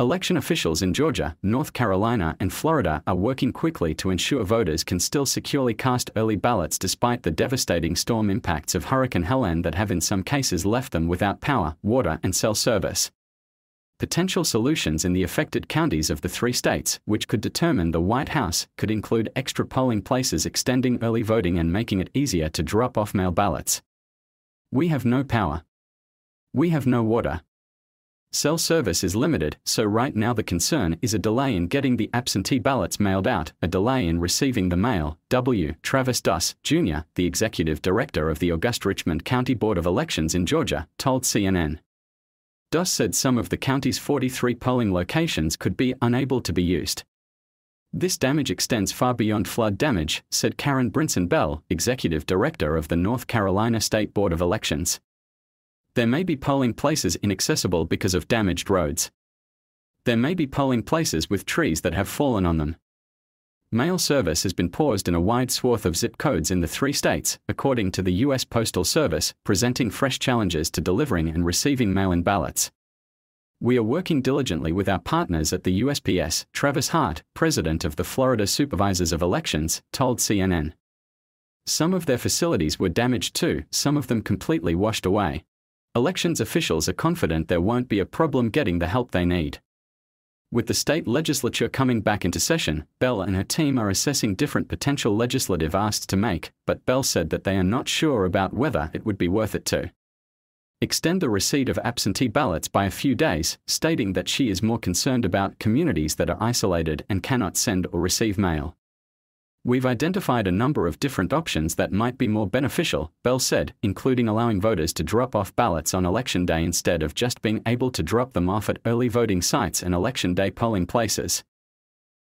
Election officials in Georgia, North Carolina, and Florida are working quickly to ensure voters can still securely cast early ballots despite the devastating storm impacts of Hurricane Helene that have in some cases left them without power, water, and cell service. Potential solutions in the affected counties of the three states, which could determine the White House, could include extra polling places extending early voting and making it easier to drop off mail ballots. We have no power. We have no water. Cell service is limited, so right now the concern is a delay in getting the absentee ballots mailed out, a delay in receiving the mail. W. Travis Doss, Jr., the executive director of the Augusta Richmond County Board of Elections in Georgia, told CNN. Doss said some of the county's 43 polling locations could be unable to be used. This damage extends far beyond flood damage, said Karen Brinson Bell, executive director of the North Carolina State Board of Elections. There may be polling places inaccessible because of damaged roads. There may be polling places with trees that have fallen on them. Mail service has been paused in a wide swath of zip codes in the three states, according to the U.S. Postal Service, presenting fresh challenges to delivering and receiving mail in ballots. We are working diligently with our partners at the USPS, Travis Hart, president of the Florida Supervisors of Elections, told CNN. Some of their facilities were damaged too, some of them completely washed away. Elections officials are confident there won't be a problem getting the help they need. With the state legislature coming back into session, Bell and her team are assessing different potential legislative asks to make, but Bell said that they are not sure about whether it would be worth it to extend the receipt of absentee ballots by a few days, stating that she is more concerned about communities that are isolated and cannot send or receive mail. We've identified a number of different options that might be more beneficial, Bell said, including allowing voters to drop off ballots on election day instead of just being able to drop them off at early voting sites and election day polling places.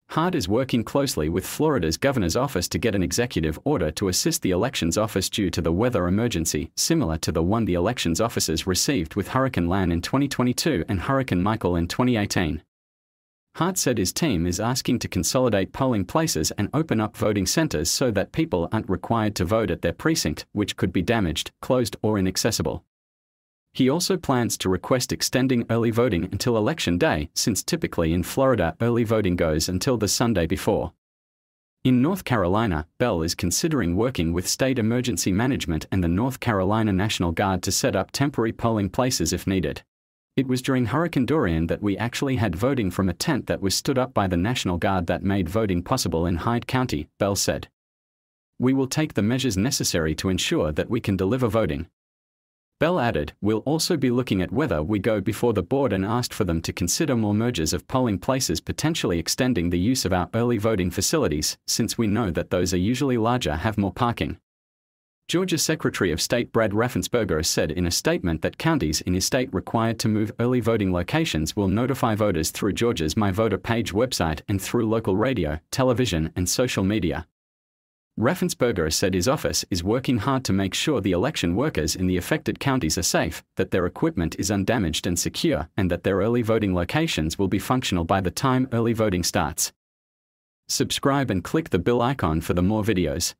Hart is working closely with Florida's governor's office to get an executive order to assist the elections office due to the weather emergency, similar to the one the elections officers received with Hurricane Ian in 2022 and Hurricane Michael in 2018. Hart said his team is asking to consolidate polling places and open up voting centers so that people aren't required to vote at their precinct, which could be damaged, closed, or inaccessible. He also plans to request extending early voting until Election Day, since typically in Florida early voting goes until the Sunday before. In North Carolina, Bell is considering working with state emergency management and the North Carolina National Guard to set up temporary polling places if needed. It was during Hurricane Dorian that we actually had voting from a tent that was stood up by the National Guard that made voting possible in Hyde County, Bell said. We will take the measures necessary to ensure that we can deliver voting. Bell added, We'll also be looking at whether we go before the board and asked for them to consider more mergers of polling places, potentially extending the use of our early voting facilities, since we know that those are usually larger, have more parking. Georgia Secretary of State Brad Raffensperger said in a statement that counties in his state required to move early voting locations will notify voters through Georgia's My Voter page website and through local radio, television, and social media. Raffensperger said his office is working hard to make sure the election workers in the affected counties are safe, that their equipment is undamaged and secure, and that their early voting locations will be functional by the time early voting starts. Subscribe and click the bell icon for the more videos.